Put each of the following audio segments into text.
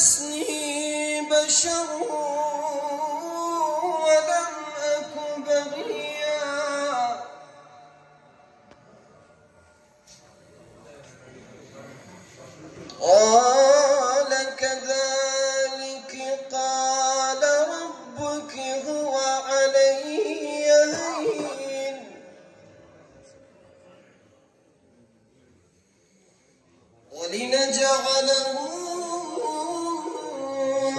مسني بشر ولم أك بغيا. قال كذلك قال ربك هو علي هين. ولنجعله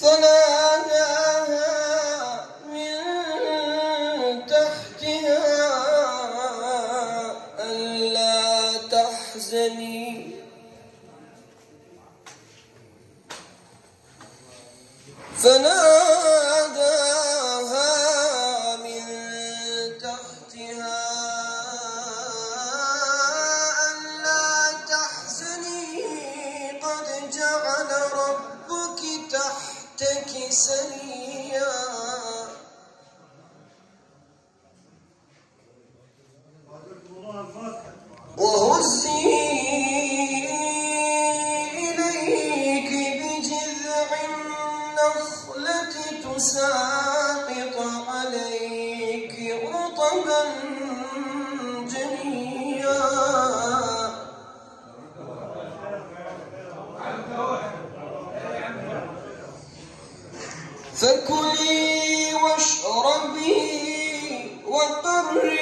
فناداها من تحتها ألا تحزني. فناداها التك وهزي إليك بجذع النخلة تساعد فكلي واشربي وقري.